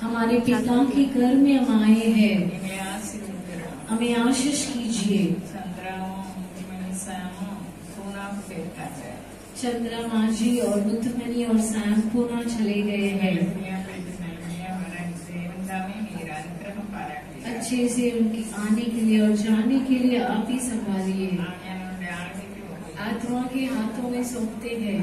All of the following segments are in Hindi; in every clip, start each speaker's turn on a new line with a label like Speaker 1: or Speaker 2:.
Speaker 1: हमारे पिता के घर में हम आए हैं। हमें आशीष कीजिए। चंद्रमा जी और बुद्धमणि और सैम पूना चले गए हैं। अच्छे से उनके आने के लिए और जाने के लिए आप ही संभालिए। आत्मा के हाथों में सौंपते हैं।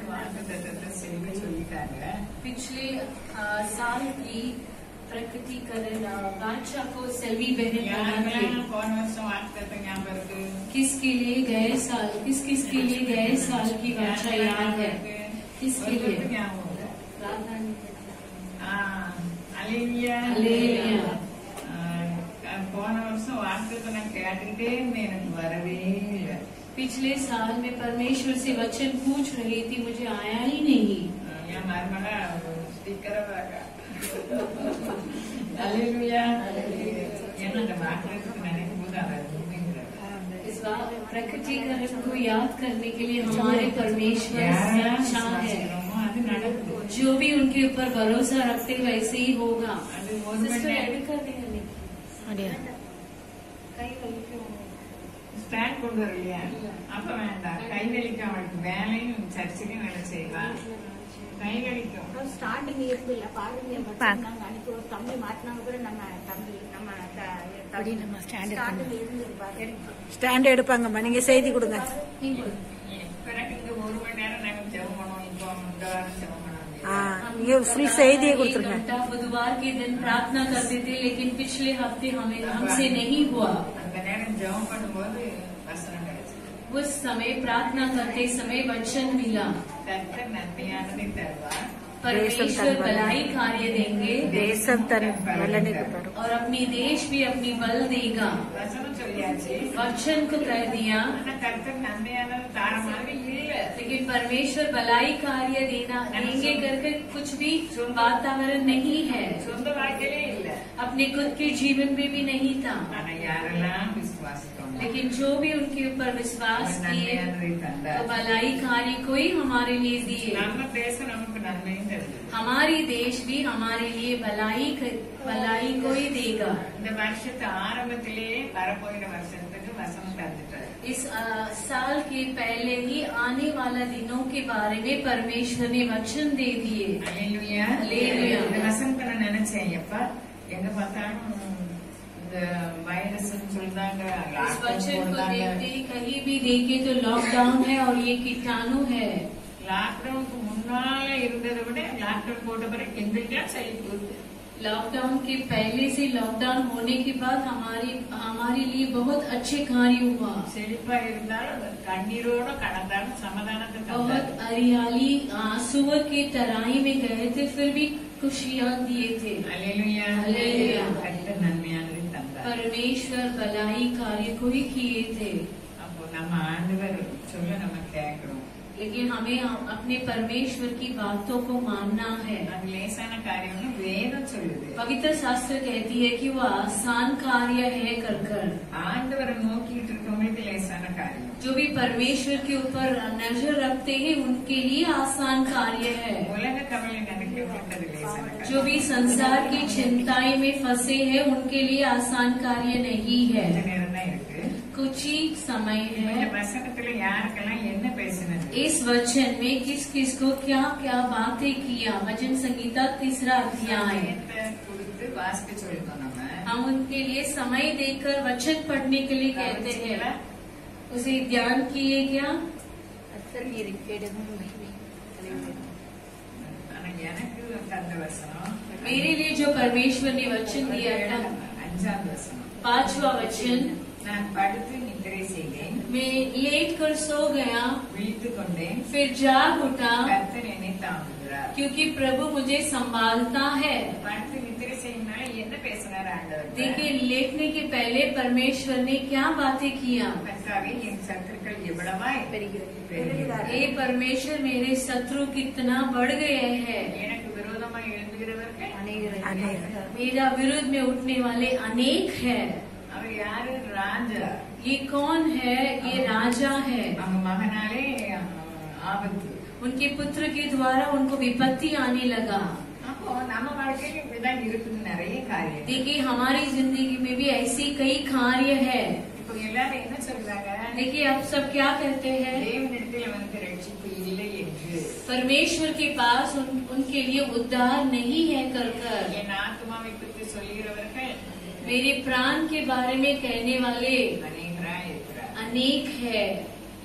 Speaker 1: पिछले साल की प्रकटीकरण बादशाह को सेल्वी बहन किसके लिए गए साल किस किस के लिए गए साल की बादशाह याद है? किसके लिए?
Speaker 2: అలేలియా పోన వర్షం వార్తతో నాకు కేటుంటే నేను వరవే లేదు
Speaker 1: पिछले साल में परमेश्वर से वचन पूछ रही थी मुझे आया ही नहीं। इस बार प्रकटीकरण को याद करने के लिए हमारे परमेश्वर अच्छा है। जो भी उनके ऊपर भरोसा रखते वैसे ही होगा।
Speaker 2: ஸ்டாண்ட் கொண்டு வரலையா அப்ப வேண்டாம் கை வலிக்கும் அவளுக்கு வேலையும் சர்ச்சிலையும் வேலை செய்வா கை வலிக்கும்
Speaker 3: ஸ்டார்டிங் இருக்குல்ல பாருங்க
Speaker 4: பாக்க.
Speaker 3: நாங்க அன்னைக்கு ஒரு தம்பி மாட்டினாங்க கூட நம்ம தம்பி நம்ம
Speaker 4: அப்படி நம்ம stand
Speaker 3: ஸ்டார்டிங் இருந்தது பாரு
Speaker 4: ஸ்டாண்ட் எடுப்பாங்கம்மா நீங்க செய்தி கொடுங்க
Speaker 2: பிறகு இங்க ஒரு மணி நேரம் நாங்க ஜெபம் பண்ணுவோம் இப்போ இந்த வாரம் ஜெபம் பண்ணுவோம்
Speaker 4: ஆ நீங்க ஃபுல் செய்தியை கொடுத்துருங்க
Speaker 1: घंटा बुधवार के दिन प्रार्थना करते थे लेकिन पिछले हफ्ते हमें हमसे नहीं हुआ उस समय प्रार्थना करते समय वचन मिला। परमेश्वर भलाई कार्य देंगे। और अपनी देश भी अपनी बल देगा। वचन को कह दिया। लेकिन परमेश्वर भलाई कार्य देना देंगे करके कुछ भी वातावरण नहीं है। अपने खुद के जीवन में भी नहीं था।
Speaker 2: विश्वास
Speaker 1: लेकिन जो भी उनके ऊपर विश्वास किए तो भलाई खाने कोई हमारे लिए दिए। हमारी देश भी हमारे लिए भलाई भलाई कोई देगा। इस साल के पहले ही आने वाला दिनों के बारे में परमेश्वर ने वचन दे दिए।
Speaker 2: ले
Speaker 1: அல்லேலூயா.
Speaker 2: இந்த வசனத்தை நான் நினைச்சேன் எப்ப எங்க பார்த்தாலும் இந்த வைரஸ் சொல்றாங்க
Speaker 1: इस
Speaker 2: lockdown
Speaker 1: वचन को
Speaker 2: போடுறாங்க.
Speaker 1: देखते ही कहीं भी देखे तो लॉकडाउन है और ये कीटाणु है
Speaker 2: லாக்டவுனுக்கு முன்னால இருந்ததை விட லாக்டவுன் போட்ட பிறகு எங்களுக்கா செழிப்பு
Speaker 1: लॉकडाउन के पहले से लॉकडाउन होने के बाद हमारी हमारे लिए बहुत अच्छे कार्य हुआ
Speaker 2: செழிப்பா இருந்தாலும் அது கண்ணீரோட கடந்தாலும் சமாதானத்தை
Speaker 1: बहुत
Speaker 2: தந்தார்
Speaker 1: हरियाली आंसुओं के तराई में गए थे फिर भी खुशियां दिए थे परमेश्वर भलाई कार्य को ही किए थे
Speaker 2: அப்போ நம்ம ஆண்டவர் சொல்ல நம்ம கேட்கிறோம்
Speaker 1: लेकिन हमें अपने परमेश्वर की बातों को मानना है। पवित्र शास्त्र कहती है कि वो आसान कार्य है कर कर जो भी परमेश्वर के ऊपर नज़र रखते हैं उनके लिए आसान कार्य है। जो भी संसार की चिंताएँ में फंसे हैं उनके लिए आसान कार्य नहीं है। कुछ ही समय है। इस वचन में किस किस को क्या क्या बातें किया? भजन संगीता तीसरा अध्याय।
Speaker 2: है
Speaker 1: हम उनके लिए समय देकर वचन पढ़ने के लिए कहते हैं। उसे ध्यान किए क्या? मेरे लिए जो परमेश्वर ने वचन दिया था पांचवा वचन। मैं लेट कर सो गया। फिर जाग उठा। क्योंकि प्रभु मुझे संभालता है। देखिए लेटने के पहले परमेश्वर ने क्या बातें किया? ये परमेश्वर मेरे शत्रु कितना बढ़ गए हैं। मेरा विरोध में उठने वाले अनेक है।
Speaker 2: ராஜா
Speaker 1: ये कौन है ये राजा है
Speaker 2: அவங்க மகனாலே அஹ், ஆபத்து
Speaker 1: उनके पुत्र के द्वारा उनको विपत्ति आने लगा
Speaker 2: அப்போ நம்ம வாழ்க்கையில இப்படிதான் இருக்குது நிறைய காரியம்
Speaker 1: देखिए हमारी जिंदगी में भी ऐसी कई कार्य है
Speaker 2: இப்போ எல்லாரும் என்ன சொல்றாங்க
Speaker 1: देखिए आप सब क्या कहते हैं
Speaker 2: தேவனிடத்துல வந்து ரட்சிப்பு இல்லை என்று
Speaker 1: परमेश्वर के पास उन, उनके लिए उद्धार नहीं है कर कर
Speaker 2: என் ஆத்மாவை குறித்து சொல்லுகிறவர்கள்
Speaker 1: मेरे प्राण के बारे में कहने वाले
Speaker 2: அநேகராய் இருக்கிறார்
Speaker 1: अनेक है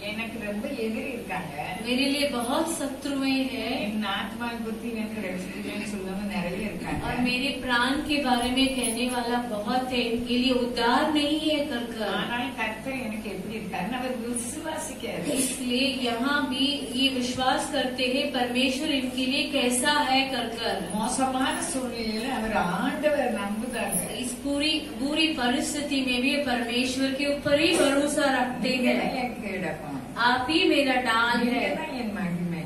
Speaker 2: எனக்கு ரொம்ப எதிரி இருக்காங்க
Speaker 1: मेरे लिए बहुत शत्रुएं हैं
Speaker 2: என் ஆத்மாவை குறித்து எனக்கு ரட்சிப்புன்னு சொல்லவங்க நிறைய
Speaker 1: और
Speaker 2: இருக்காங்க
Speaker 1: मेरे प्राण के बारे में कहने वाला बहुत है इनके लिए उद्धार नहीं है कर कर
Speaker 2: ஆனால் கர்த்தர் எனக்கு எப்படி இருக்காருன்னு அவர் விசுவாசிக்காரு
Speaker 1: इसलिए यहाँ भी ये विश्वास करते हैं परमेश्वर इनके लिए कैसा है कर कर
Speaker 2: மோசமான சூழ்நிலையில அவர் ஆண்டவர் நம்புதாங்க
Speaker 1: इस पूरी बुरी परिस्थिति में भी परमेश्वर के ऊपर ही भरोसा रखते हैं। आप ही मेरा डाल है।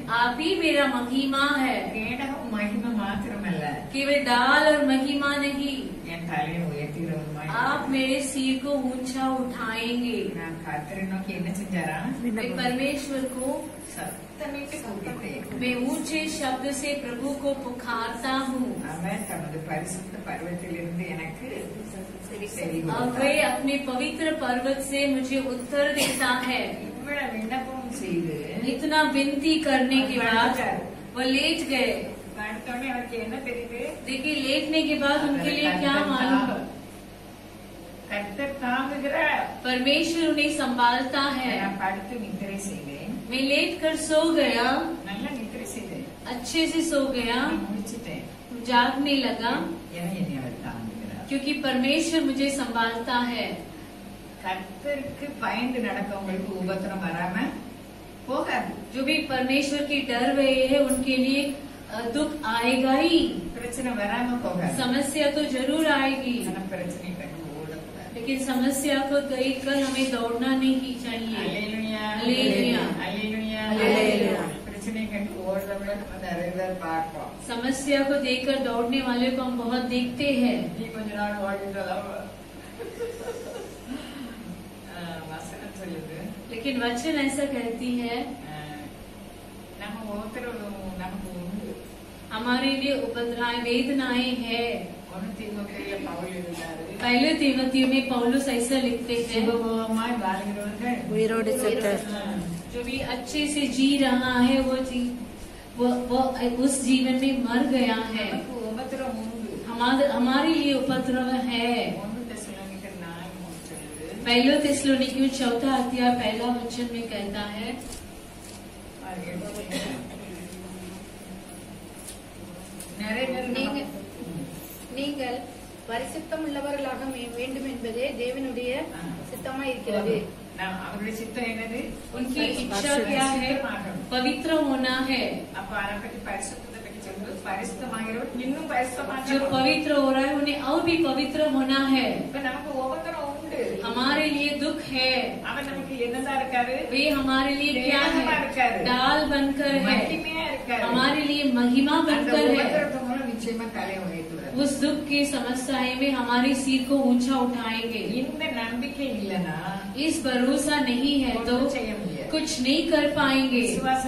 Speaker 1: आप ही मेरा महिमा है।
Speaker 2: महिमा मात्र
Speaker 1: केवल डाल और महिमा नहीं आप मेरे सिर को ऊंचा उठाएंगे
Speaker 2: நான் கர்த்தரை நோக்கி என்ன செஞ்சாரா
Speaker 1: मैं परमेश्वर को
Speaker 2: சத்தமிட்டு கூப்பிட்டேன்
Speaker 1: मैं ऊंचे शब्द से प्रभु को पुकारता हूँ
Speaker 2: அவர் தமது பரிசுத்த பருவத்திலிருந்து எனக்கு செவி
Speaker 1: और
Speaker 2: கொடுத்தார்.
Speaker 1: वे अपने पवित्र पर्वत से मुझे उत्तर देता है
Speaker 2: இவ்வளவு விண்ணப்பம் செய்து
Speaker 1: इतना विनती करने के बाद वो लेट गए
Speaker 2: அடுத்தோடனே அவருக்கு என்ன தெரியுது
Speaker 1: देखिए लेटने के बाद उनके लिए क्या मालूम
Speaker 2: கர்த்தர் தாங்குகிறார்
Speaker 1: परमेश्वर उन्हें संभालता है
Speaker 2: நான் படுத்து நித்திரை செய்தேன்
Speaker 1: मैं लेट कर सो गया
Speaker 2: நல்லா நித்திரை செய்தேன்
Speaker 1: अच्छे से सो गया
Speaker 2: நான் முடிச்சிட்டேன்
Speaker 1: जागने लगा
Speaker 2: என என்னை அவர் தாங்குகிறார்
Speaker 1: क्योंकि परमेश्वर मुझे संभालता है
Speaker 2: கர்த்தருக்கு பயந்து நடக்கவங்களுக்கு உபத்திரம் வராம போகாது
Speaker 1: जो भी परमेश्वर के डर रहे हैं उनके लिए अ, दुख आएगा ही
Speaker 2: பிரச்சனை வராம போகாது
Speaker 1: समस्या तो जरूर आएगी
Speaker 2: ஆனா பிரச்சனை கண்டு ஓடக்கூடாது
Speaker 1: लेकिन समस्या को देख कर हमें दौड़ना नहीं चाहिए। समस्या को देखकर दौड़ने वाले को हम बहुत देखते हैं। लेकिन वचन ऐसा कहती है हमारे लिए उपद्रव वेदनाएँ हैं। पहले तीमती में पौलुस ऐसे लिखते
Speaker 2: थे।
Speaker 1: जो भी अच्छे से जी रहा है वो जी वो, वो उस जीवन में मर गया है। हमारे लिए उपद्रव है। पहलो क्यों चौथा हथियार पहला वचन में कहता है
Speaker 2: नरेंद्र
Speaker 3: நீங்கள் பரிசுத்தம் உள்ளவர்களாக மே- வேண்டும் என்பதே தேவனுடைய சித்தமா இருக்கிறது
Speaker 2: நான் அவருடைய சித்தம் என்னது
Speaker 1: उनकी इच्छा क्या है पवित्र होना है
Speaker 2: அப்ப அதை பற்றி பரிசுத்தத்தை பற்றி சொல்றது பரிசுத்தமாகிறவர் இன்னும்
Speaker 1: जो
Speaker 2: பரிசுத்தமாக
Speaker 1: पवित्र हो रहा है उन्हें और भी पवित्र होना है
Speaker 2: இப்ப நமக்கு ஒவ்வொருத்தரும் உண்டு
Speaker 1: हमारे लिए दुख है
Speaker 2: அவன் நமக்கு என்னதான் இருக்காரு
Speaker 1: वे हमारे लिए क्या
Speaker 2: வேதமா
Speaker 1: है
Speaker 2: இருக்காரு.
Speaker 1: डाल बनकर है
Speaker 2: மகிமையா இருக்காரு
Speaker 1: हमारे लिए महिमा
Speaker 2: அந்த
Speaker 1: बनकर है
Speaker 2: पीछे में खड़े हुए तुरंत।
Speaker 1: उस दुख की समस्याएँ में हमारी सिर को ऊँचा उठाएँगे।
Speaker 2: इनमें नंबिके मिलना
Speaker 1: इस भरोसा नहीं है तो कुछ नहीं कर पाएँगे।
Speaker 2: विश्वास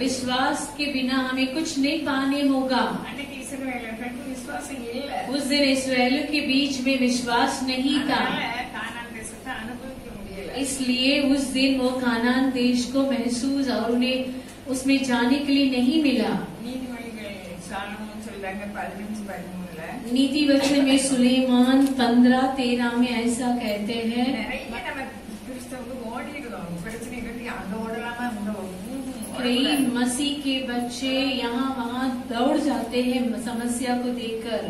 Speaker 1: विश्वास के बिना हमें कुछ नहीं पाने होगा। उस दिन इसराइलों के बीच में विश्वास नहीं था। इसलिए उस दिन वो खानान देश को महसूस और उन्हें उसमें जाने के लिए नहीं मिला। नीति वचन में सुलेमान पंद्रह तेरह में ऐसा कहते हैं। कई मसीह के बच्चे यहाँ वहाँ दौड़ जाते हैं समस्या को देखकर।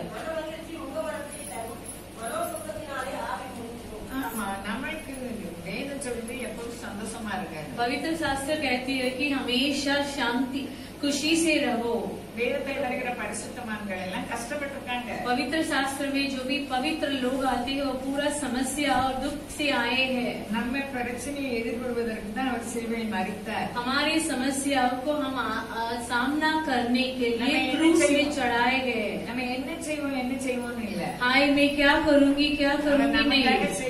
Speaker 1: पवित्र शास्त्र कहती है कि हमेशा शांति खुशी से रहो।
Speaker 2: वेद
Speaker 1: पवित्र शास्त्र में जो भी पवित्र लोग आते हैं वो पूरा समस्या और दुख से आए हैं।
Speaker 2: हमें प्रचने एदिर्कोडुवदरक्कु है
Speaker 1: हमारी समस्याओं को हम आ, आ, सामना करने के लिए क्रूस में चढ़ाए गए।
Speaker 2: हमें चाहिए
Speaker 1: हाय मैं क्या करूँगी क्या करूँगी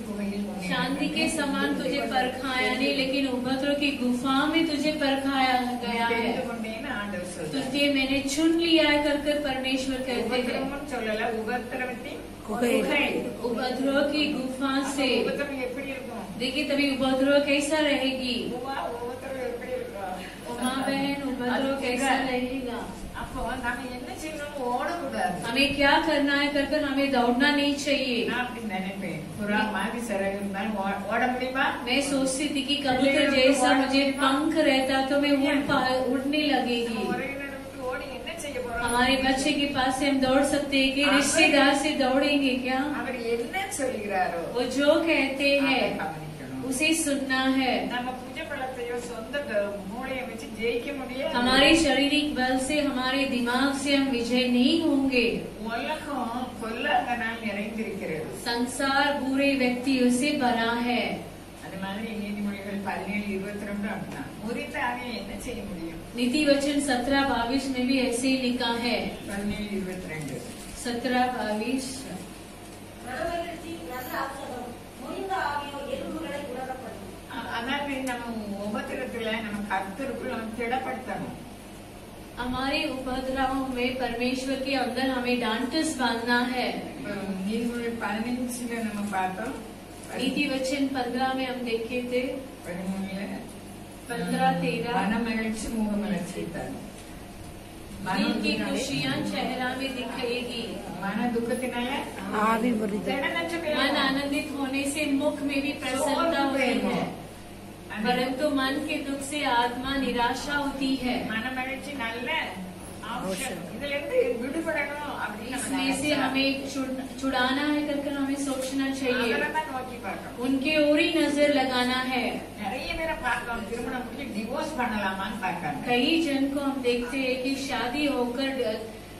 Speaker 1: शांति के समान तुझे परखाया नहीं लेकिन उभद्रो की गुफा में तुझे परखाया गया है। तुझे मैंने चुन लिया कर कर परमेश्वर कहते हैं। की गुफा से। देखिए तभी उपद्रव कैसा रहेगी? उमा बहन उपद्रव कैसा रहेगा? हमें क्या करना है? कर कर हमें दौड़ना नहीं चाहिए। मैं सोचती थी कि कबूतर तो जैसा मुझे पंख रहता तो मैं उड़ने लगेगी। हमारे बच्चे के पास से हम दौड़ सकते हैं कि रिश्तेदार से दौड़ेंगे क्या? वो जो कहते हैं उसे सुनना है। हमारे शारीरिक बल से हमारे दिमाग से हम विजय नहीं होंगे। संसार बुरे व्यक्तियों से भरा है। नीति वचन सत्रह बाविश में भी ऐसे ही लिखा है। सत्रह
Speaker 2: बाविश ಅದಾದ್ರೆ
Speaker 1: हमारे उपद्रव में परमेश्वर के अंदर हमें डांटस बांधना है।
Speaker 2: पाता
Speaker 1: नीति वचन पंद्रह में हम देखे थे। पंद्रह तेरह।
Speaker 2: मुँह
Speaker 1: दिल की खुशियाँ चेहरा में दिखेगी।
Speaker 4: माना दुख
Speaker 2: किनाया
Speaker 1: मन आनंदित होने से मुख में भी प्रसन्नता होती है। परंतु मन के दुख से आत्मा निराशा होती है
Speaker 2: மன மகிழ்ச்சி நல்ல ஆப்ஷன் இதுல இருந்து விடுபடணும் அப்படின்னு நம்ம
Speaker 1: इसमें से
Speaker 2: நினைச்சா,
Speaker 1: हमें छुड़- छुड़ाना है करके हमें सोचना चाहिए
Speaker 2: அவரைதான் நோக்கி பார்க்கணும்
Speaker 1: उनके ओर ही नजर लगाना है
Speaker 2: நிறைய பேரை பார்க்கலாம் திருமணம் முடிச்சு டிவோர்ஸ் பண்ணலாமான்னு பார்க்காங்க
Speaker 1: कई जन को हम देखते हैं कि शादी होकर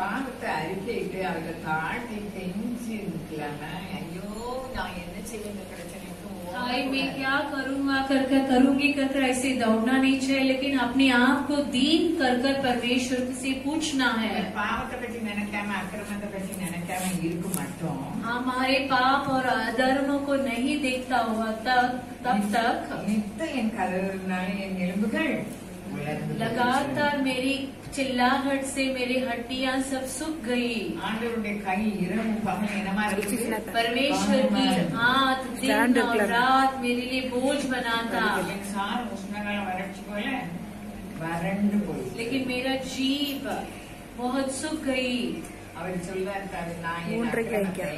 Speaker 2: பாவத்தை அறிக்கையிட்டு அவரை தாழ்த்தி கெஞ்சி இருக்கலாம ஐயோ நான் என்ன செய்ய இந்த பிரச்சனைக்கு
Speaker 1: हाय मैं क्या करूँगा कर कर करूंगी कर कर ऐसे दौड़ना नहीं चाहिए लेकिन अपने आप को दीन कर कर परमेश्वर से पूछना है
Speaker 2: பாவத்தை பத்தி நினைக்காம அக்கிரமத்தை பத்தி நினைக்காம இருக்க மாட்டோம்
Speaker 1: हमारे पाप और अधर्मों को नहीं देखता हुआ तब तब तक
Speaker 2: நித்த என் கதறினால என் எலும்புகள் உலர்ந்து
Speaker 1: लगातार मेरी चिल्लाहट से मेरी हड्डियां सब सूख गई
Speaker 2: ஆண்டவருடைய கை இரவும் பகல் என்னமா இருக்குது
Speaker 1: परमेश्वर की हाथ दिन
Speaker 4: Standard
Speaker 1: और
Speaker 4: club.
Speaker 1: रात मेरे लिए बोझ बना था
Speaker 2: என் சார் உஷ்ணகாலம் வறட்சி போல வறண்டு போய்
Speaker 1: लेकिन मेरा जीव बहुत सूख गई
Speaker 2: அவர் சொல்றாரு "தாவி, நான் என்
Speaker 4: மூன்றைக்கு
Speaker 2: அக்கிரமத்தை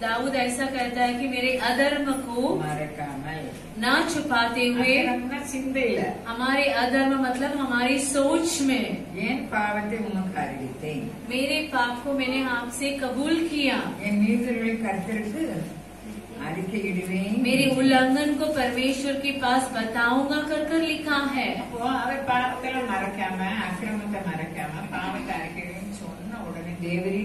Speaker 1: दाऊद ऐसा कहता है कि मेरे अधर्म को ना छुपाते हुए हमारे अधर्म मतलब हमारी सोच में।
Speaker 2: पावते उमकारिते
Speaker 1: मेरे पाप को मैंने आपसे कबूल किया। मेरे उल्लंघन को परमेश्वर के पास बताऊँगा कर कर लिखा है।
Speaker 2: वो पाप मरक्याम क्या मैं पाप देवरी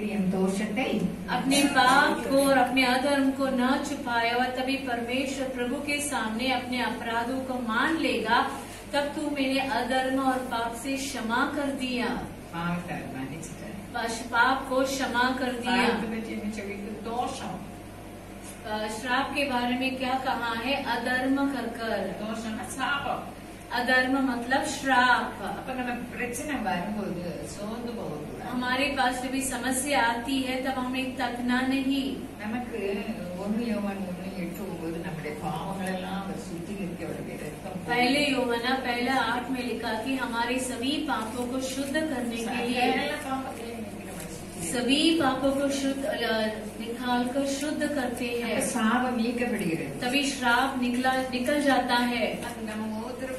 Speaker 1: अपने पाप को और अपने अधर्म को न छुपाया हुआ तभी परमेश्वर प्रभु के सामने अपने अपराधों को मान लेगा। तब तू मेरे अधर्म और पाप से क्षमा कर दिया। पाप को क्षमा कर दिया। श्राप के बारे में क्या कहा है? अधर्म कर कर। अधर्म मतलब श्राप
Speaker 2: அப்ப நம்ம பிரச்சனை வரும்போது சோர்ந்து போகக்கூடாது
Speaker 1: हमारे पास जब भी समस्या आती है तब हमें तकना नहीं
Speaker 2: நமக்கு ஒன்று யோவான் ஒன்று எட்டு ஒன்பது நம்முடைய பாவங்கள் எல்லாம் அவர் சுத்திகரிக்க அவருடைய ரத்தம்
Speaker 1: पहले योवना पहला आठ में लिखा कि हमारे सभी पापों को शुद्ध करने के लिए
Speaker 2: சகல பாவங்களையும் நீக்கி நம்மை சுத்திகரிக்க.
Speaker 1: सभी पापों को शुद्ध अ, निकाल कर शुद्ध करते
Speaker 2: அப்ப
Speaker 1: हैं
Speaker 2: சாபம் நீக்கப்படுகிறது
Speaker 1: तभी श्राप निकला निकल जाता है
Speaker 2: அது நம்ம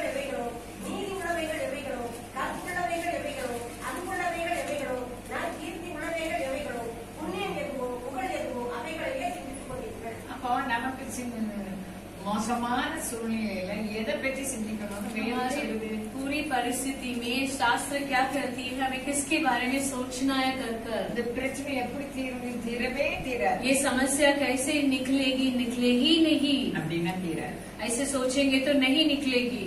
Speaker 2: ಸಮಾನ ಸುರುಳಿಯಲ್ಲ ಎದ
Speaker 1: ಪ್ರತಿ
Speaker 2: ಸಿದ್ಧಿಕರಣ
Speaker 1: पूरी परिस्थिति में शास्त्र क्या करती है हमें किसके बारे में सोचना है कर कर
Speaker 2: पृथ्वी अपनी धीरे में धीरा
Speaker 1: ये समस्या कैसे निकलेगी निकलेगी नहीं
Speaker 2: अपना धीरा
Speaker 1: ऐसे सोचेंगे तो नहीं निकलेगी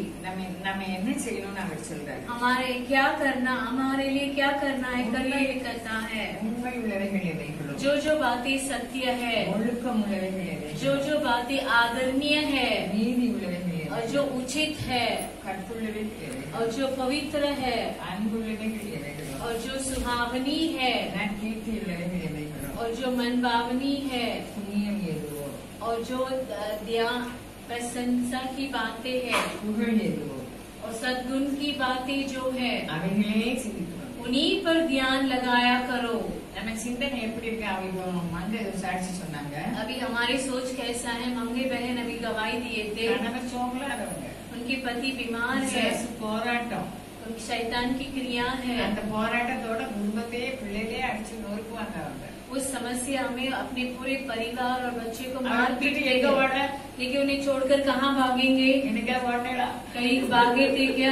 Speaker 1: हमारे क्या करना हमारे लिए क्या करना है करिए करना है जो जो बातें सत्य है जो जो बातें आदरणीय है और जो उचित है और जो पवित्र है और जो सुहावनी है और जो मनभावनी है और जो ध्यान प्रशंसा की बातें है और सदगुण की बातें जो है उन्हीं पर ध्यान लगाया करो।
Speaker 2: நம்ம சிந்தனை எப்படி இருக்கு அவங்க மங்க சாட்சி சொன்னாங்க
Speaker 1: अभी हमारी सोच कैसा है मंगे बहन अभी गवाही दिए थे
Speaker 2: கணவர் சோங்கலாதவங்க
Speaker 1: उनके पति बीमार है
Speaker 2: பிசாசு போராட்டம்
Speaker 1: उनकी शैतान की क्रिया है
Speaker 2: அந்த போராட்டத்தோட குடும்பத்தையே பிள்ளைகளே அடிச்சு நொறுக்குவாங்க அவங்க
Speaker 1: उस समस्या में अपने पूरे परिवार और बच्चे को मार
Speaker 2: அவன்
Speaker 1: पीट
Speaker 2: வீட்டுக்கு எங்க
Speaker 1: देंगे
Speaker 2: ஓட
Speaker 1: लेकिन उन्हें छोड़कर कहाँ भागेंगे
Speaker 2: எனக்கா ஓடலா
Speaker 1: कहीं भागे थे क्या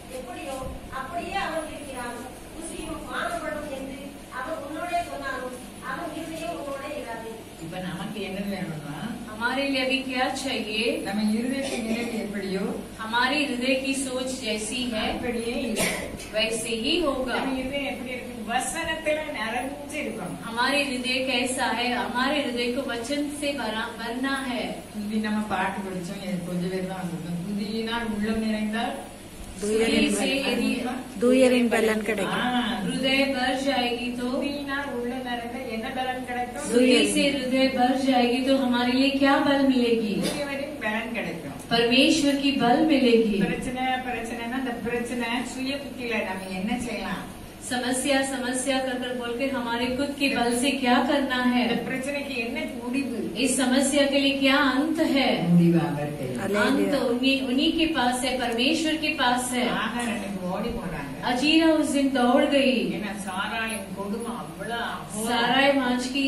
Speaker 5: எப்படியோ எப்படியோ அப்படியே அவன் இருக்கிறான் ருசியும் மாறுபடும் என்று அவன் உன்னோடே சொன்னாலும் அவன் இருதயம் உன்னோட இராது
Speaker 2: இப்ப நமக்கு என்ன வேணும்னா
Speaker 1: हमारे लिए अभी क्या चाहिए
Speaker 2: நம்ம இருதயத்தின் நினைவு எப்படியோ
Speaker 1: हमारी हृदय की सोच जैसी है
Speaker 2: அப்படியே இருக்கும்
Speaker 1: वैसे ही होगा
Speaker 2: நம்ம இருதயம் எப்படி இருக்கு வசனத்துல நிறைஞ்சு இருக்கணும்
Speaker 1: हमारे हृदय कैसा है हमारे हृदय को वचन से भरा भरना है
Speaker 2: துதி நம்ம பாட்டு படிச்சோம் எனக்கு கொஞ்சம் பேர் தான் வந்திருக்கோம் துதியினால் உள்ளம் நிறைந்தால்
Speaker 1: सुरी से यदि
Speaker 4: தூயரின் பலன் கிடைக்கும்
Speaker 2: ஆஹ்,
Speaker 1: हृदय भर जाएगी तो
Speaker 2: துதியினால் உள்ளம் நிறைந்த என்ன பலன் கிடைக்கும்
Speaker 1: सुरी से हृदय भर जाएगी तो हमारे लिए क्या बल मिलेगी
Speaker 2: துதியவரின் பலன் கிடைக்கும்
Speaker 1: परमेश्वर की बल मिलेगी
Speaker 2: பிரச்சனை பிரச்சனைனா அந்த பிரச்சனை சுய புத்தியில நம்ம என்ன செய்யலாம்
Speaker 1: समस्या समस्या कर कर बोल के हमारे खुद के बल से क्या करना है? इस समस्या के लिए क्या अंत है? अंत उन्हीं उन्हीं के पास है परमेश्वर के पास है। अजीरा उस दिन दौड़ गई।
Speaker 2: सारा
Speaker 1: सारा मांझ की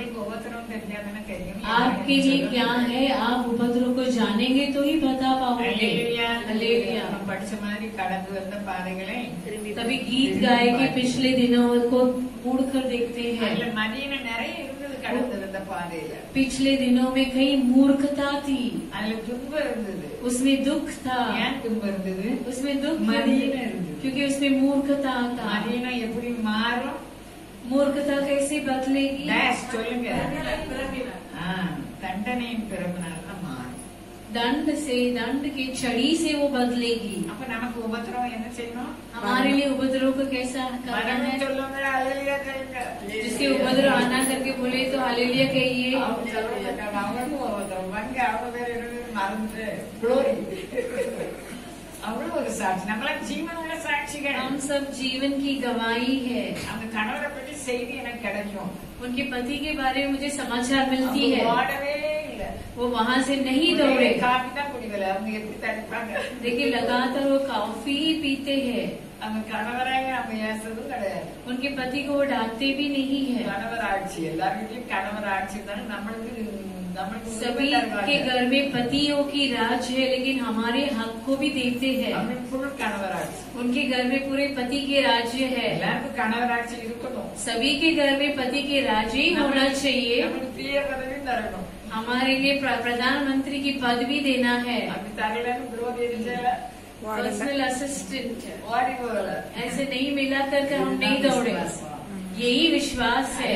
Speaker 1: आपके लिए क्या है? आप उपद्रव को जानेंगे तो ही बता पाओगे। तभी गीत गाए के पिछले दिनों को उड़ कर देखते हैं। पिछले दिनों में कई मूर्खता थी। उसमें दुख था। उसमें दुख क्योंकि उसमें मूर्खता था।
Speaker 2: मारो। எப்படி மாறும்
Speaker 1: मूर्खता कैसे बदलेगी
Speaker 2: டேஷ் சொல்லுங்க ஆ, தண்டனையின் பிறப்பினால மாறும்
Speaker 1: दंड से दंड की छड़ी से वो बदलेगी
Speaker 2: அப்ப நமக்கு உபத்திரவம் என்ன செய்யணும்
Speaker 1: हमारे लिए उपद्रव को कैसा करना
Speaker 2: மரணம்
Speaker 1: है
Speaker 2: சொல்லுங்க அலையிலியா கைங்க
Speaker 1: जिसके उपद्रव आना करके बोले तो हालेलुया कहिए
Speaker 2: அவங்க சொல்ல மாட்டாங்க. அவங்களுக்கும் உபத்திரவம். வந்து அவங்க பேர் என்ன பேர் மறந்து glory. அவ்வளவு ஒரு சாட்சி நம்மளாம் ஜீவனுள்ள சாட்சிகள்
Speaker 1: हम सब जीवन की गवाही है
Speaker 2: அந்த கணவரை பற்றி செய்தி எனக்கு கிடைக்கும்
Speaker 1: उनके पति के बारे में मुझे समाचार मिलती
Speaker 2: அவங்க
Speaker 1: है
Speaker 2: ஓடவே இல்ல
Speaker 1: वो वहाँ से नहीं
Speaker 2: ஒரே
Speaker 1: दौड़े
Speaker 2: காபி தான் குடிக்கல அவங்க எப்படி தடுப்பாங்க
Speaker 1: लेकिन लगातार वो कॉफी ही पीते हैं
Speaker 2: அவங்க கணவராக அவங்க ஏசுறதும் கிடையாது
Speaker 1: उनके पति को वो डांटते भी नहीं है
Speaker 2: கணவர் ஆட்சி எல்லார் வீட்லயும் கணவர் ஆட்சி தானே நம்மளுக்கு நம்மளுக்கு உரிமை
Speaker 1: सभी के घर में पतियों की राज है लेकिन हमारे हक को भी देखते हैं। उनके घर में पूरे पति के राज्य है। सभी के घर में पति के राज्य ही होना चाहिए। हमारे लिए प्रधानमंत्री की पद भी देना है। पर्सनल असिस्टेंट ऐसे नहीं मिला करके हम नहीं दौड़े। यही विश्वास है।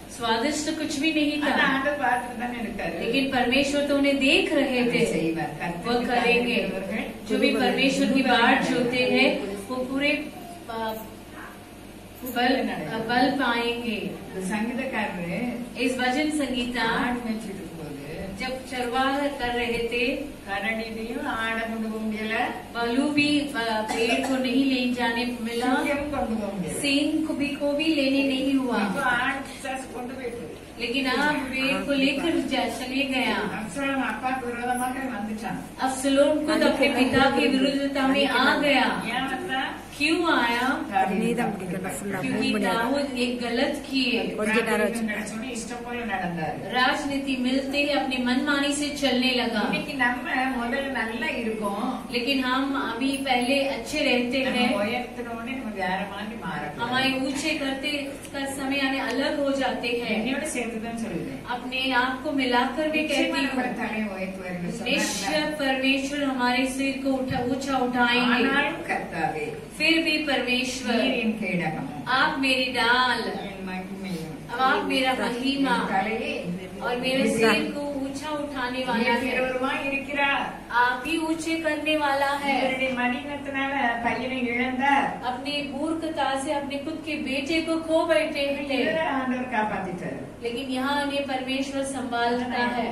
Speaker 1: स्वादिष्ट कुछ भी नहीं था। लेकिन परमेश्वर तो उन्हें देख रहे थे।
Speaker 2: सही
Speaker 1: बात
Speaker 2: वो
Speaker 1: करेंगे। जो भी परमेश्वर की बात जोते हैं वो पूरे बल बल पाएँगे।
Speaker 2: संगीतकार
Speaker 1: इस भजन संगीता जब चरवाह कर रहे थे बलू भी पेड़ को नहीं ले जाने मिला। सिंह को भी को भी लेने नहीं हुआ। लेकिन आप पेड़ को लेकर चले गया।
Speaker 2: अब
Speaker 1: सलोम खुद अपने पिता के विरुद्धता में आ गया। क्यों आया? क्योंकि दाऊद एक गलत किए। राजनीति मिलते ही अपनी मनमानी से चलने लगा। लेकिन हम अभी पहले अच्छे रहते हैं। हमारे ऊँचे करते का समय आने अलग हो जाते हैं। अपने आप को मिलाकर भी कहती हूँ निश्चय परमेश्वर हमारे सिर को ऊँचा उठाएँगे। फिर भी परमेश्वर आप मेरी डाल। अब आप मेरा महिमा। और मेरे सिर को ऊँचा उठाने वाला है। आप ही ऊँचे करने वाला है। अपने मूर्खता से अपने खुद के बेटे को खो बैठे लेकिन यहाँ उन्हें परमेश्वर संभालता है।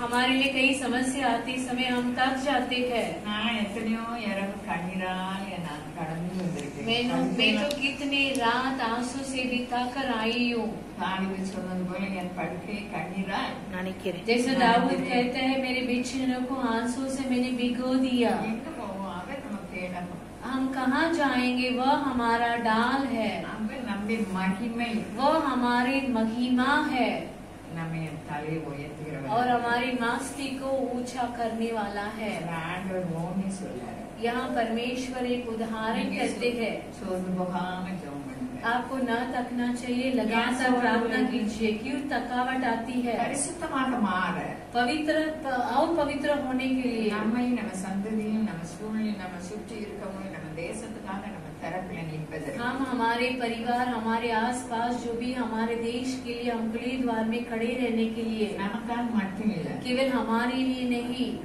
Speaker 1: हमारे लिए कई समस्या आती समय हम तक जाते हैं। मैं तो कितने रात आँसू से बिता कर आई हूँ। जैसे दाऊद कहते हैं मेरे बिछड़ों को आँसू से मैंने भिगो दिया। हम कहाँ जाएँगे? वह हमारा डाल है। वो हमारी महिमा है।
Speaker 2: நம்ம என் தலையை உயர்த்துகிறவர்
Speaker 1: और हमारी मास्ती को ऊंचा करने वाला है
Speaker 2: ஆண்டவர் ஓனி சொல்றாரு
Speaker 1: यहाँ परमेश्वर एक उदाहरण कहते हैं
Speaker 2: சோர்ந்து போகாம ஜெபம் பண்ணுங்க
Speaker 1: आपको न थकना चाहिए लगातार प्रार्थना कीजिए क्यों थकावट आती है
Speaker 2: பரிசுத்தமாக மாற
Speaker 1: पवित्र और पवित्र होने के लिए
Speaker 2: நம்மையும் நம்ம சந்ததியும் நம்ம சூழ்நிலையும் நம்ம சுற்றி இருக்கவங்க நம்ம தேசத்துக்காக
Speaker 1: हम हमारे परिवार हमारे आस पास जो भी हमारे देश के लिए हम खुले द्वार में खड़े रहने के लिए केवल हमारे लिए नहीं।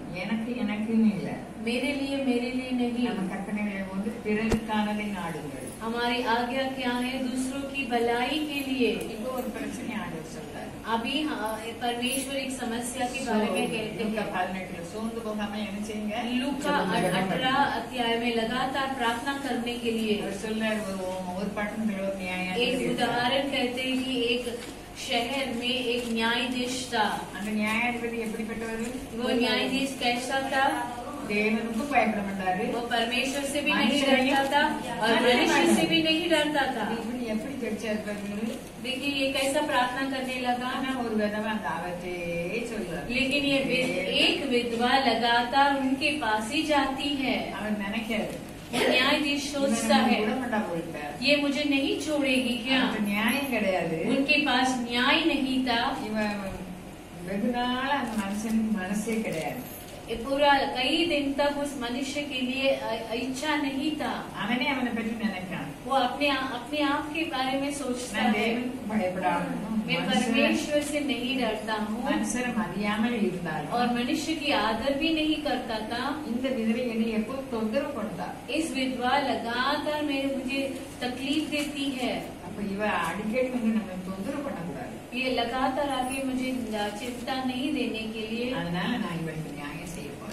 Speaker 1: मेरे लिए मेरे लिए नहीं। हमारी आज्ञा क्या है? दूसरों की भलाई के लिए। अभी हाँ, परमेश्वर एक समस्या के बारे में कहते हैं। लुका अठारह अध्याय में लगातार प्रार्थना करने के लिए। एक उदाहरण कहते हैं कि एक शहर में एक न्यायाधीश था।
Speaker 2: न्यायाधीश
Speaker 1: वो न्यायाधीश कैसा था?
Speaker 2: தேவனுக்கும் பயப்பட மாட்டாரு
Speaker 1: वो परमेश्वर से भी नहीं डरता था और मनुष्य से भी नहीं डरता था
Speaker 2: இப்படி எப்படி கிடைச்சாரு பாருங்க
Speaker 1: देखिए ये कैसा प्रार्थना करने लगा
Speaker 2: ஆனா ஒரு விதமா அந்த அவற்றே சொல்றாரு
Speaker 1: लेकिन ये विध- एक विधवा लगातार उनके पास ही जाती है
Speaker 2: அவர் நினைக்காரு
Speaker 1: वो न्यायाधीश
Speaker 2: இவனை
Speaker 1: सोचता
Speaker 2: நம்ம
Speaker 1: है
Speaker 2: விடமாட்டா போயிட்டார்
Speaker 1: ये मुझे नहीं छोड़ेगी क्या
Speaker 2: அவனுக்கு நியாயம் கிடையாது
Speaker 1: उनके पास न्याय नहीं था
Speaker 2: இவன் வெகு நாள் அந்த மனுஷனுக்கு மனசே கிடையாது
Speaker 1: ये पूरा कई दिन तक उस मनुष्य के लिए इच्छा नहीं था।
Speaker 2: അവനെ അവനെ പറ്റി क्या?
Speaker 1: वो अपने अपने आप के बारे में सोचता है। मैं परमेश्वर से नहीं डरता हूँ। और मनुष्य की आदर भी नहीं करता था। इस विधवा लगातार मेरे मुझे तकलीफ़ देती है। ये लगातार आगे मुझे चिंता नहीं देने के लिए।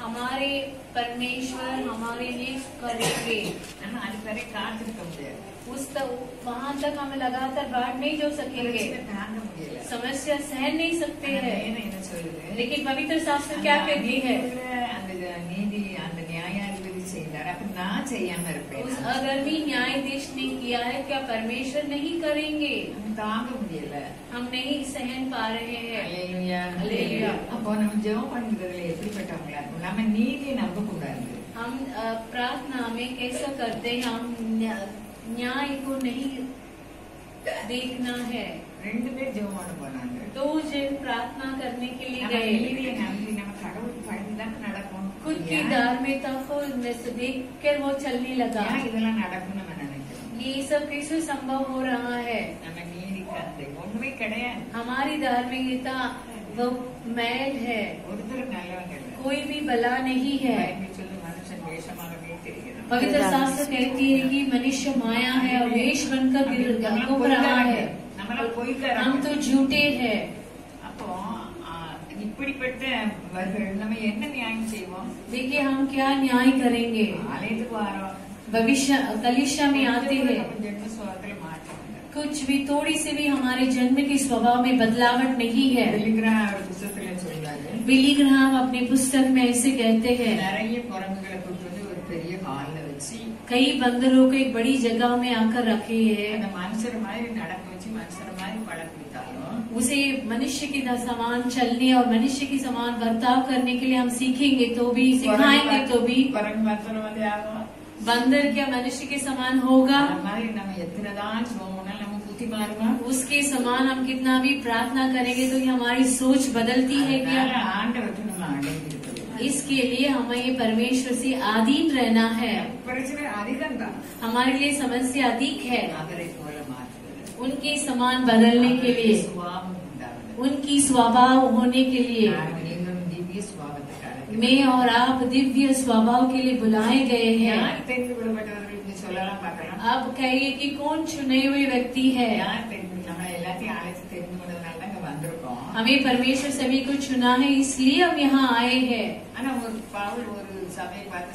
Speaker 1: हमारे परमेश्वर हमारे लिए करेंगे।
Speaker 2: है ना कार्य
Speaker 1: उस तक वहाँ तक हमें लगातार बाढ़ नहीं जो सकेंगे। समस्या सहन नहीं सकते हैं लेकिन पवित्र शास्त्र क्या कहती है
Speaker 2: செய்தார் அப்ப நான் செய்யாம இருப்பேன்
Speaker 1: उस अधर्मी न्यायाधीश ने किया है क्या परमेश्वर नहीं करेंगे
Speaker 2: நம்ம தாங்க முடியல
Speaker 1: हम नहीं सहन पा रहे हैं
Speaker 2: அல்லேலூயா.
Speaker 1: அல்லேலூயா.
Speaker 2: அப்போ நம்ம ஜெபம் பண்றதுல எப்படிப்பட்டவங்களா இருக்கும் நம்ம நீதியை நம்ப கூடாது
Speaker 1: हम अ, प्रार्थना में कैसा करते हैं हम न्या- न्याय को नहीं देखना है
Speaker 2: ரெண்டு பேர் ஜெபம் பண்ண போனாங்க
Speaker 1: दो जन प्रार्थना करने के लिए
Speaker 2: நம்ம
Speaker 1: गए
Speaker 2: நீதியை நம்பி நம்ம கடவுளுக்கு பயந்துதான் நடக்கும்
Speaker 1: खुद की में तहफुल देख कर वो चलने लगा। ये सब कैसे संभव हो रहा है? हमारी धार्मिकता वो मैल है। कोई भी बला नहीं है। पवित्र शास्त्र कहती है कि मनुष्य माया है और वेश बनकर रहा है। हम तो झूठे हैं।
Speaker 2: இப்படிப்பட்டவர்கள் நம்ம என்ன நியாயம் செய்வோம்
Speaker 1: देखिए हम क्या न्याय करेंगे
Speaker 2: ஆலயத்துக்கு வரோம்
Speaker 1: भविष्य कलिशा में आते हैं
Speaker 2: நம்ம ஜென்ம சுவாத்துல மாற்றம் இல்லை.
Speaker 1: कुछ भी थोड़ी से भी हमारे जन्म के स्वभाव में बदलावट नहीं है
Speaker 2: வெள்ளிக்கிழமை அவர் புத்தகத்துல சொல்றாரு
Speaker 1: बिली ग्राम अपने पुस्तक में ऐसे कहते हैं
Speaker 2: நிறைய குரங்குகளை கூட்டு வந்து ஒரு பெரிய ஹால்ல வச்சு
Speaker 1: कई बंदरों को एक बड़ी जगह में आकर रखे हैं उसे मनुष्य की समान चलने और मनुष्य की समान बर्ताव करने के लिए हम सीखेंगे तो भी सिखाएँगे तो भी। बंदर क्या मनुष्य के समान होगा? उसके समान हम कितना भी प्रार्थना करेंगे तो हमारी सोच बदलती है क्या? इसके लिए हमें परमेश्वर से आधीन रहना है। हमारे लिए समस्या अधिक है। उनके समान बदलने के लिए उनकी स्वभाव होने के लिए। मैं और आप दिव्य स्वभाव के लिए बुलाए गए हैं। आप कहिए कि कौन चुने हुए व्यक्ति है? हमें परमेश्वर सभी को चुना है इसलिए हम यहाँ आए हैं।
Speaker 4: और समय
Speaker 2: बात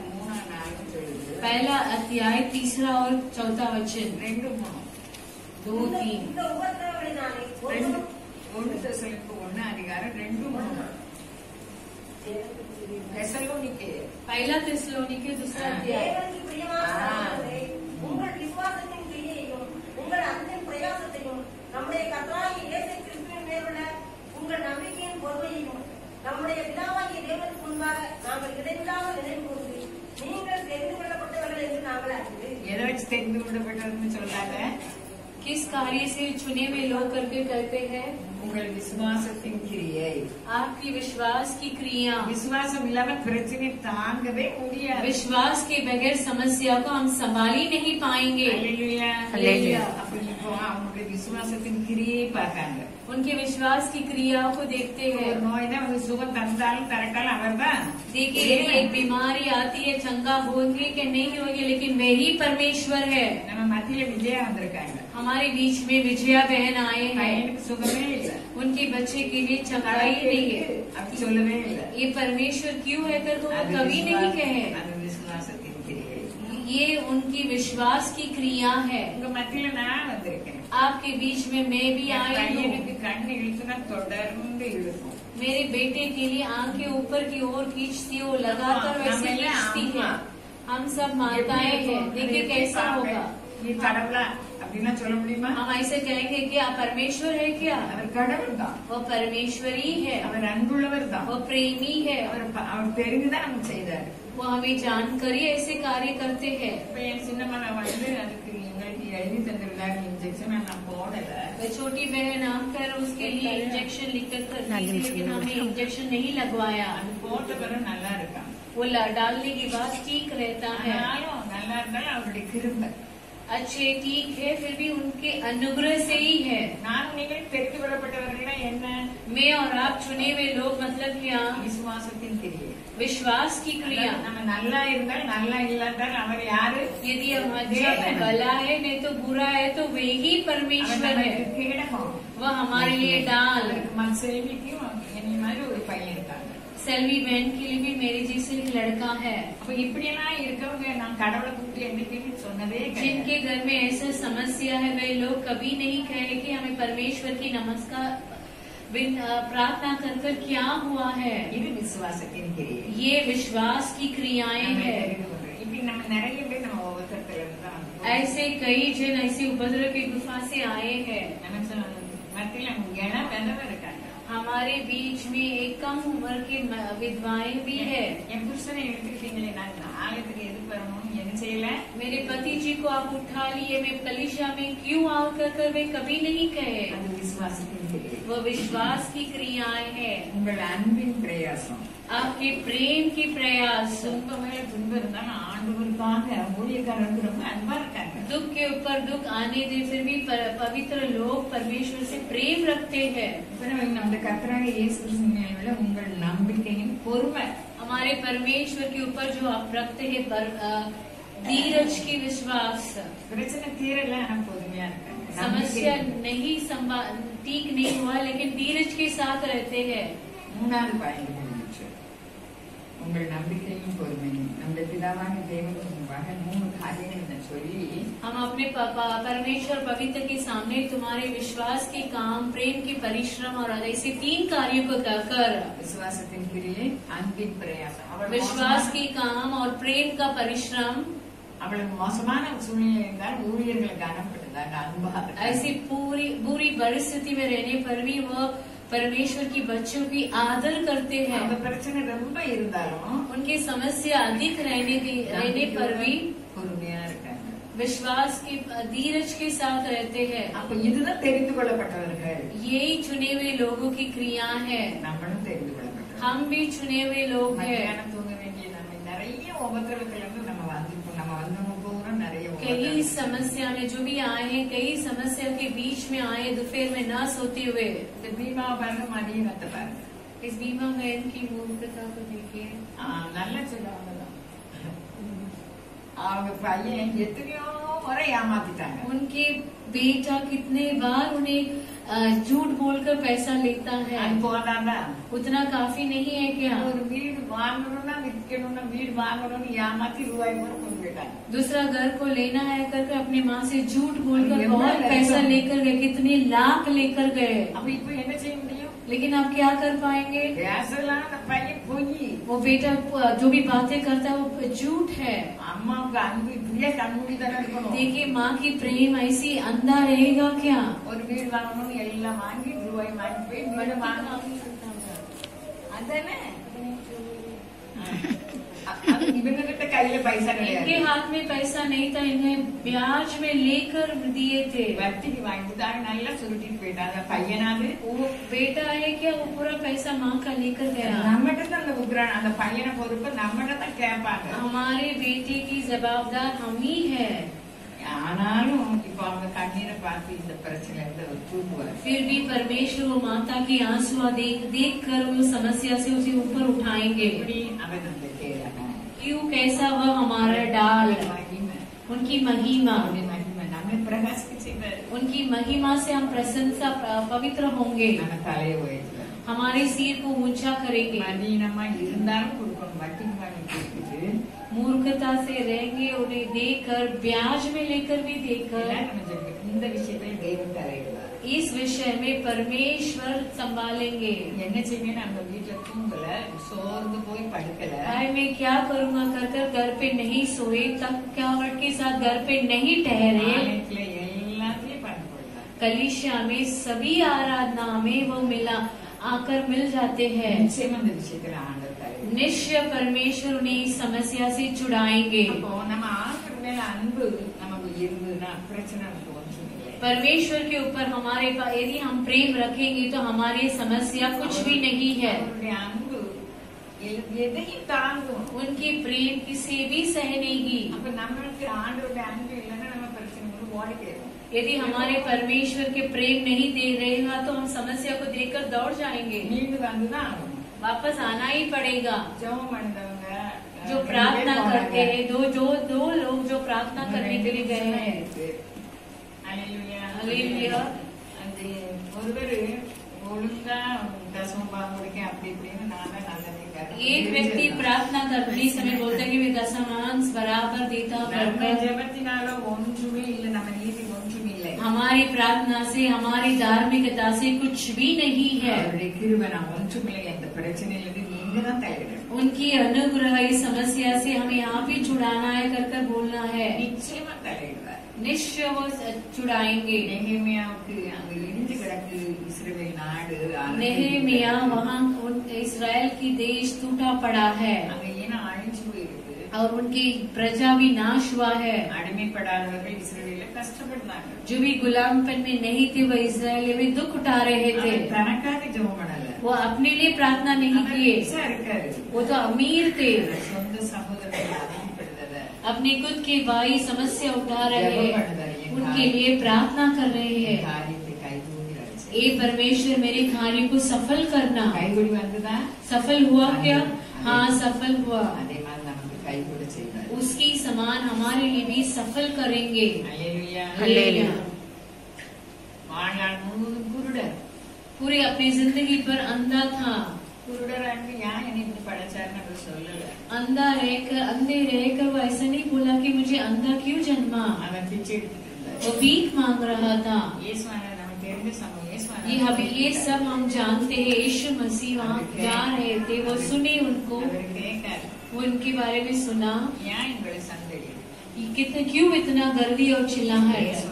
Speaker 1: पहला अध्याय तीसरा और चौथा वचन
Speaker 2: ரெண்டு மூணு
Speaker 1: दो तीन
Speaker 5: இந்த உபத்திரவங்களினாலே
Speaker 2: ரெண்டு
Speaker 5: ஒருவனும்
Speaker 2: ஒண்ணு தெசலோனிக்கு ஒண்ணு அதிகாரம் ரெண்டு மூணு தெசலோனிக்கே
Speaker 1: पहला तेस्लोनिकी दूसरा अध्याय
Speaker 5: தேவனுக்கு பிரியமானவர்களே, உங்கள் விசுவாசத்தின் கிரியையும் உங்கள் அன்பின் பிரயாசத்தையும் நம்முடைய நம்முடைய கர்த்தராகிய இயேசு கிறிஸ்துவின் மேலுள்ள உங்கள் நம்பிக்கையின் பொறுமையையும் நம்முடைய பிதாவாகிய தேவனுக்கு முன்பாக நாங்கள் இடைவிடாமல் से दूर
Speaker 2: दुपट्टों में चल जाता है।
Speaker 1: किस कार्य से चुने हुए लोग करके करते हैं?
Speaker 2: मुगल विश्वास क्रिया।
Speaker 1: आपकी विश्वास की क्रिया।
Speaker 2: विश्वास मिलावट प्रचने तांग
Speaker 1: विश्वास के बगैर समस्या को हम संभाल ही नहीं पाएँगे।
Speaker 2: हाँ, विश्वास क्रिया पाकांगे
Speaker 1: उनके विश्वास की क्रिया को देखते हैं। देखिए एक बीमारी आती है चंगा होंगे कि नहीं होंगे लेकिन वही परमेश्वर है। हमारे बीच में विजया बहन आए हैं। उनके बच्चे के लिए चंगाई नहीं है। ये परमेश्वर क्यों है कर तो कभी नहीं कहे? ये उनकी विश्वास की क्रिया है। आपके बीच में मैं भी आई हूँ। मेरे बेटे के लिए आँखें ऊपर की ओर खींचती हो लगातार वैसे खींचती है। हम सब माताएँ हैं। देखिए कैसा होगा।
Speaker 2: लीला चोलमणिमा
Speaker 1: हम ऐसे कहेंगे कि आप परमेश्वर है क्या
Speaker 2: அவர் கடவுள்தான்
Speaker 1: वो परमेश्वरी है
Speaker 2: அவர் அன்புள்ளவர் தான்
Speaker 1: वो प्रेमी है
Speaker 2: அவர் அவர் தெரிஞ்சுதான் நம்ம செய்தார்
Speaker 1: वो हमें जानकर ही ऐसे कार्य करते हैं
Speaker 2: சின்ன மகன் வந்து அதுக்கு எங்களுக்கு எழுதி தந்திருந்தார் இன்ஜெக்ஷன் நான் போடல
Speaker 1: छोटी बहन आकर उसके लिए इंजेक्शन लिखकर कर लेकिन हमें इंजेक्शन नहीं लगवाया
Speaker 2: போட்ட பிறகு நல்லா இருக்கான்
Speaker 1: वो डालने के बाद ठीक रहता है
Speaker 2: நல்லா இருந்தாலும் அவருடைய கிரும்பை
Speaker 1: अच्छे ठीक है फिर भी उनके अनुग्रह से ही है
Speaker 2: நான் நீங்கள் தெரிந்து கொள்ளப்பட்டவர்கள்னா என்ன
Speaker 1: मैं और आप चुने हुए लोग मतलब क्या
Speaker 2: விசுவாசத்தின் கிரியை
Speaker 1: विश्वास की क्रिया
Speaker 2: நம்ம நல்லா இருந்தால் நல்லா இல்லாட்டால் அவர் யாரு
Speaker 1: यदि हम अच्छा है भला है नहीं तो बुरा है तो वे ही
Speaker 2: அவர்
Speaker 1: परमेश्वर
Speaker 2: நமக்கு
Speaker 1: है
Speaker 2: கிரீடமும்
Speaker 1: वह हमारे लिए डाल
Speaker 2: அவருக்கு மன செல்விக்கும் என்னை மாதிரி ஒரு பையன் இருக்காங்க
Speaker 1: सेल्वी बहन के लिए भी मेरे जैसे एक लड़का है
Speaker 2: அப்ப இப்படியெல்லாம் இருக்கவங்க நான் கடவுளை கூப்பிட்டு என்னைக்குமே சொன்னதே கிடையாது
Speaker 1: जिनके घर में ऐसा समस्या है वे लोग कभी नहीं कहे कि हमें परमेश्वर की नमस्कार बिन अ, प्रार्थना कर कर क्या हुआ है
Speaker 2: இது விசுவாசத்தின் கிரியை
Speaker 1: ये विश्वास की क्रियाएं
Speaker 2: நம்ம
Speaker 1: है
Speaker 2: தெரிந்து கொள்றோம். இப்படி நம்ம நிறைய பேர் நம்ம ஒவ்வொருத்தரத்துல இருந்து தான் வந்தோம்.
Speaker 1: ऐसे कई जन ऐसी उपद्रव की गुफा से आए हैं हमारे बीच में एक कम उम्र की विधवाएँ भी है। मेरे पति जी को आप उठा लिए मैं कलिशा में क्यों आओ कर, कर वे कभी नहीं कहे?
Speaker 2: विश्वास
Speaker 1: वो विश्वास की क्रियाएँ है। आपके प्रेम की प्रयास। दुख के ऊपर दुख आने दे फिर भी पवित्र लोग परमेश्वर से प्रेम रखते हैं। हमारे परमेश्वर के ऊपर जो आप रखते हैं धीरज की विश्वास
Speaker 2: பிரச்சனை தீரல ஆனா பொறுமையா இருக்காங்க
Speaker 1: समस्या
Speaker 2: நம்பிக்கை.
Speaker 1: नहीं संभा ठीक नहीं हुआ लेकिन धीरज के साथ रहते हैं
Speaker 2: மூணாவது பாயிண்ட் முடிஞ்சு உங்கள் நம்பிக்கையும் பொறுமையும் நம்முடைய பிதாவான தேவனுக்கு முன்பாக மூணு காரியங்கள் நான் சொல்லி
Speaker 1: हम अपने प- प- परमेश्वर पवित्र के सामने तुम्हारे विश्वास के काम प्रेम के परिश्रम और ऐसे तीन कार्यों को कर
Speaker 2: விசுவாசத்தின் கிரியை அன்பின் பிரயாசம் அவள்
Speaker 1: विश्वास
Speaker 2: மோசமான-
Speaker 1: के काम और प्रेम का परिश्रम
Speaker 2: அவள் மோசமான சூழ்நிலை இருந்தால் ஊழியர்களை கனப்படுத்தாங்க அன்பாக
Speaker 1: ऐसी पूरी बुरी परिस्थिति में रहने पर भी वह परमेश्वर की बच्चों की आदर करते
Speaker 2: அந்த
Speaker 1: हैं
Speaker 2: பிரச்சனை ரொம்ப இருந்தாலும்
Speaker 1: उनकी समस्या अधिक रहने दे- रहने पर भी
Speaker 2: பொறுமையா இருக்காங்க
Speaker 1: विश्वास के धीरज के साथ रहते हैं
Speaker 2: அப்ப இதுதான் தெரிந்து கொள்ளப்பட்டவர்கள்
Speaker 1: यही चुने हुए लोगों की क्रिया है
Speaker 2: நம்மளும் தெரிந்து கொள்ளப்பட்டவர்கள்
Speaker 1: हम भी चुने हुए लोग हैं
Speaker 2: மத்தியானம் தூங்க வேண்டிய நம்ம நிறைய உபத்திரத்துல இருந்து
Speaker 1: कई
Speaker 2: உபத்திரவத்துல
Speaker 1: समस्या में जो भी आए हैं कई समस्या के बीच में आए दोपहर में न सोते हुए
Speaker 2: இந்த பீமாவை பாருங்க மதியனத்தை பாருங்க
Speaker 1: इस बीमा बहन की मूर्खता को देखिए
Speaker 2: ஆ, நல்ல சொல்லுவாங்க அவங்க பையன் எத்தனையோ முறை ஏமாத்திட்டாங்க
Speaker 1: उनके बेटा कितने बार उन्हें अ, झूठ बोलकर पैसा लेता है
Speaker 2: அது போதாதா
Speaker 1: उतना काफी नहीं है क्या
Speaker 2: ஒரு வீடு வாங்கணும்னா விற்கணும்னா வீடு வாங்கணும்னு ஏமாத்தி ரூபாய் கூட கொண்டு
Speaker 1: दूसरा घर को लेना है करके अपने माँ से झूठ बोलकर बहुत पैसा लेकर गए कितने लाख लेकर गए।
Speaker 2: अभी
Speaker 1: लेकिन आप क्या कर पाएँगे? वो बेटा जो भी बातें करता है वो झूठ है। देखिए माँ की प्रेम ऐसी अंधा रहेगा क्या?
Speaker 2: और वीर वालों ಎಲ್ಲ ಮಾನ್ಗೆ ಧ್ರುವ இவங்க கிட்ட கையில பைசா
Speaker 1: इनके
Speaker 2: கிடையாது
Speaker 1: हाथ में पैसा नहीं था इन्हें ब्याज में लेकर दिए थे
Speaker 2: வட்டிக்கு வாங்கி தான் நல்லா சுருட்டிட்டு போயிட்டாங்க பையனாவது
Speaker 1: वो बेटा है क्या वो पूरा पैसा माँ का लेकर गया
Speaker 2: நம்மகிட்ட தான் அந்த உக்ரான் அந்த பையனை பொறுப்பு நம்மகிட்ட தான் கேட்பாங்க
Speaker 1: हमारे बेटे की जवाबदार हम ही है
Speaker 2: ஆனாலும் இப்ப அவங்க கண்ணீரை பார்த்து இந்த பிரச்சனை இருந்து அவர் தூக்குவார்
Speaker 1: फिर भी परमेश्वर वो माता की आंसुआ देख देख कर वो समस्या से उसे ऊपर उठाएंगे
Speaker 2: எப்படி அவர் அந்த கேட்கணும்
Speaker 1: क्यों कैसा वह हमारा डाल
Speaker 2: மகிமை
Speaker 1: उनकी महिमा
Speaker 2: அவருடைய மகிமை நம்மை பிரகாசிக்க செய்வார்
Speaker 1: उनकी महिमा से हम प्रशंसा पवित्र होंगे
Speaker 2: நம்ம தலையை உயர்த்துவார்
Speaker 1: हमारे सिर को ऊंचा करेंगे
Speaker 2: மதீனமா இருந்தாலும் கொடுக்கணும் வட்டிக்கு வாங்கி கொடுத்துட்டு
Speaker 1: मूर्खता से रहेंगे उन्हें देकर ब्याज में लेकर भी देकर
Speaker 2: எல்லாம் நம்ம ஜெபிக்கணும். இந்த விஷயத்துல தெய்வம் தலையிடுவார்
Speaker 1: इस विषय में परमेश्वर संभालेंगे। मैं क्या करूँगा? कर कर घर पे नहीं सोए तब थकावट के साथ घर पे नहीं ठहरे? कलिशिया में सभी आराधना में वो मिला आकर मिल जाते हैं। निश्चय परमेश्वर उन्हें इस समस्या से छुड़ाएँगे। परमेश्वर के ऊपर हमारे यदि हम प्रेम रखेंगे तो हमारी समस्या कुछ भी नहीं है। उनकी प्रेम किसी भी सहनेगी। यदि हमारे परमेश्वर के प्रेम नहीं दे रहेगा तो हम समस्या को देखकर दौड़ जाएँगे। वापस आना ही पड़ेगा। जो प्रार्थना करते हैं, दो जो दो लोग जो प्रार्थना करने के लिए गए हैं। Hallelujah.
Speaker 2: அது ஒருவர் ஒழுங்கா தசமபாகம் முடிக்க அப்படி இப்படின்னு நான் தான் நல்லது
Speaker 1: एक व्यक्ति प्रार्थना करते समय बोलते हैं कि मैं दशमांश बराबर देता
Speaker 2: நம்ம
Speaker 1: बढ़कर
Speaker 2: ஜெபத்தினால ஒன்றுமே இல்லை நம்ம நீதி ஒன்றும் இல்லை
Speaker 1: हमारी प्रार्थना से हमारी धार्मिकता से कुछ भी नहीं है
Speaker 2: அவருடைய கிருபை நான் ஒன்றுமில்லை இந்த பிரச்சனையிலிருந்து நீங்க தான் தலையிடணும்
Speaker 1: उनकी अनुग्रह इस समस्या से हमें आप ही छुड़ाना है कर कर बोलना है
Speaker 2: நிச்சயமா தலையிடுவார்
Speaker 1: निश्चय ನಿಶ್ಚವಸ್ इसराइल की देश टूटा पड़ा है। और उनकी प्रजा भी नाश हुआ है। जो भी गुलाम पन में नहीं थे वह इसराइल में दुख उठा रहे थे। वो अपने लिए प्रार्थना नहीं किए। वो तो अमीर थे। अपने खुद के भाई समस्या उठा रहे हैं उनके लिए प्रार्थना कर रहे हैं। ए परमेश्वर मेरे खाने को सफल करना। सफल हुआ क्या? हाँ सफल हुआ। उसकी समान हमारे लिए भी सफल करेंगे। पूरे अपनी ज़िंदगी पर अंधा था। अंधा रहकर अंधे रहकर वो ऐसा नहीं बोला कि मुझे अंधा क्यों जन्मा? वो भीख मांग रहा था। ये हमें ये सब हम जानते हैं, यीशु मसीह वहाँ जा रहे थे, वो सुने उनको। वो उनके बारे में सुना। कितने क्यों इतना गर्दी और
Speaker 2: चिल्ला है?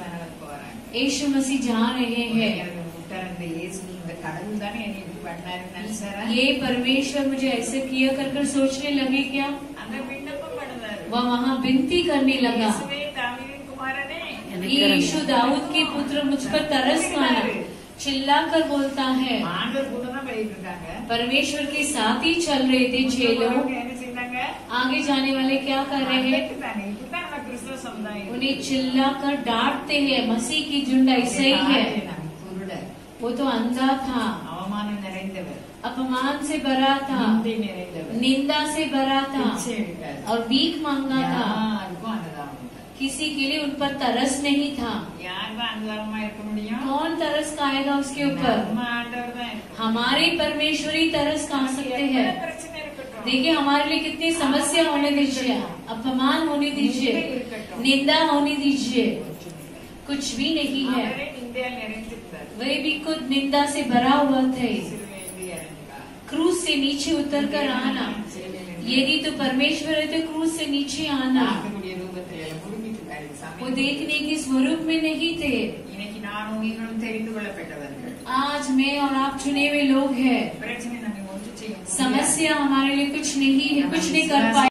Speaker 1: यीशु मसीह जा रहे हैं ये परमेश्वर मुझे ऐसे किया कर कर सोचने लगे क्या? वह वहाँ विनती करने लगा। यीशु दाऊद के पुत्र मुझ पर तरस खाना चिल्ला कर बोलता है परमेश्वर के साथ ही चल रहे थे
Speaker 2: चेलो
Speaker 1: आगे जाने वाले क्या कर रहे हैं? उन्हें चिल्ला कर डांटते हैं मसीह की झुंड ऐसे ही है। वो तो अंधा था। अपमान से भरा था। निंदा से भरा था। और भीख मांगा था। किसी के लिए उन पर तरस नहीं था। कौन तरस खाएगा उसके ऊपर? हमारे परमेश्वरी तरस खा सकते हैं। देखिए हमारे लिए कितनी समस्या होने दीजिए। अपमान होने दीजिए। निंदा होने दीजिए। कुछ भी नहीं है वे भी खुद निंदा से भरा हुआ थे। क्रूज से नीचे उतर कर आना। यदि तो परमेश्वर है तो क्रूज से नीचे आना। वो देखने के स्वरूप में नहीं थे। आज मैं और आप चुने हुए लोग हैं। समस्या हमारे लिए कुछ नहीं है कुछ नहीं कर पाए